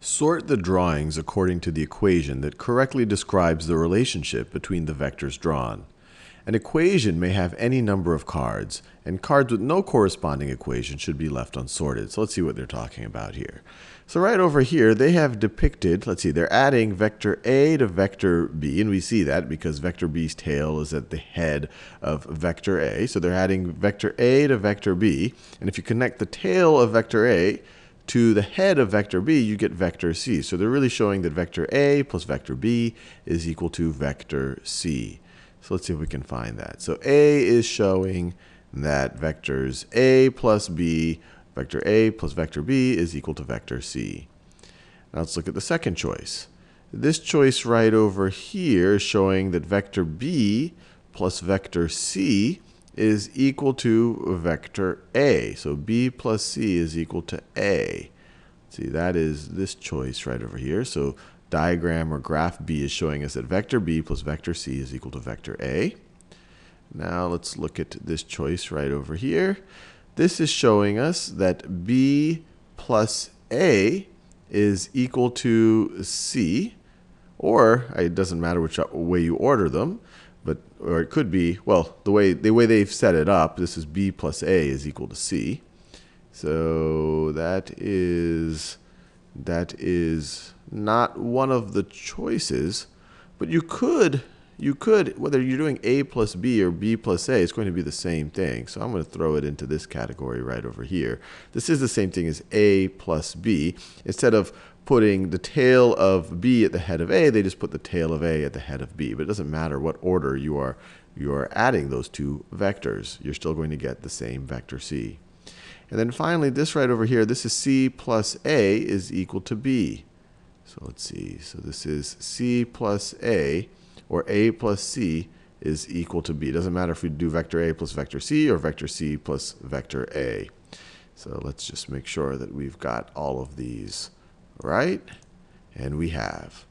Sort the drawings according to the equation that correctly describes the relationship between the vectors drawn. An equation may have any number of cards, and cards with no corresponding equation should be left unsorted. So let's see what they're talking about here. So right over here, they have depicted, let's see, they're adding vector A to vector B, and we see that because vector B's tail is at the head of vector A. So they're adding vector A to vector B, and if you connect the tail of vector A to the head of vector b, you get vector c. So they're really showing that vector a plus vector b is equal to vector c. So let's see if we can find that. So a is showing that vectors a plus b, vector a plus vector b is equal to vector c. Now let's look at the second choice. This choice right over here is showing that vector b plus vector c is equal to vector A. So B plus C is equal to A. See, that is this choice right over here. So diagram or graph B is showing us that vector B plus vector C is equal to vector A. Now let's look at this choice right over here. This is showing us that B plus A is equal to C, or it doesn't matter which way you order them but or it could be well the way the way they've set it up. This is b plus a is equal to c. So that is that is not one of the choices, but you could you could whether you're doing a plus b or b plus a, it's going to be the same thing. So I'm going to throw it into this category right over here. This is the same thing as a plus b. Instead of putting the tail of B at the head of A, they just put the tail of A at the head of B. But it doesn't matter what order you are, you are adding those two vectors. You're still going to get the same vector C. And then finally, this right over here, this is C plus A is equal to B. So let's see. So this is C plus A, or A plus C is equal to B. It doesn't matter if we do vector A plus vector C or vector C plus vector A. So let's just make sure that we've got all of these right? And we have.